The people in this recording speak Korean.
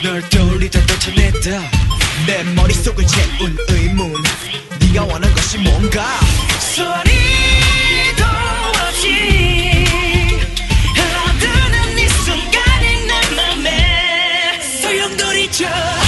다 내 머릿속을 채운 의문. 네가 원한 것이 뭔가? 소리도 없이 흘러드는 이 순간이 내 맘에. 소용돌이쳐.